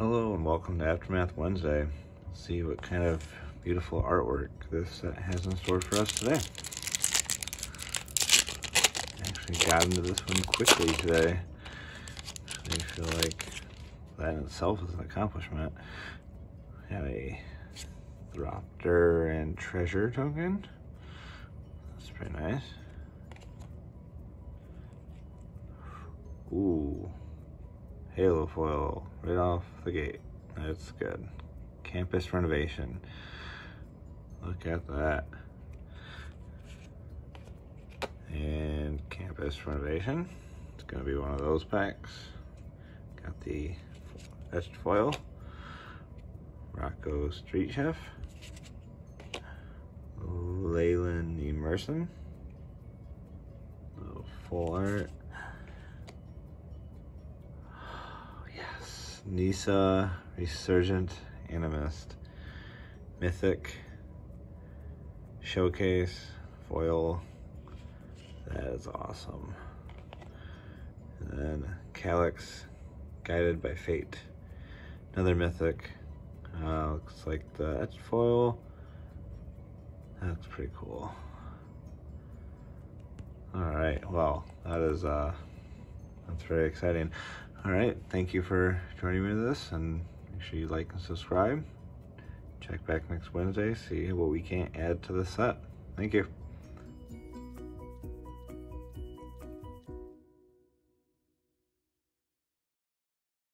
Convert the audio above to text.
Hello and welcome to Aftermath Wednesday. Let's see what kind of beautiful artwork this set has in store for us today. I Actually got into this one quickly today. I feel like that in itself is an accomplishment. We have a Thopter and Treasure token. That's pretty nice. Ooh, Halo foil right off the gate. That's good. Campus renovation. Look at that. And campus renovation. It's gonna be one of those packs. Got the etched foil. Rocco Street Chef. Leyline Immersion. Full art. Nissa, Resurgent, Animist, Mythic, Showcase, Foil. That is awesome. And then Calix, Guided by Fate. Another Mythic. Uh, looks like the etched foil. That's pretty cool. All right, well, that is, uh, that's very exciting. All right, thank you for joining me in this and make sure you like and subscribe. Check back next Wednesday, see what we can add to the set. Thank you.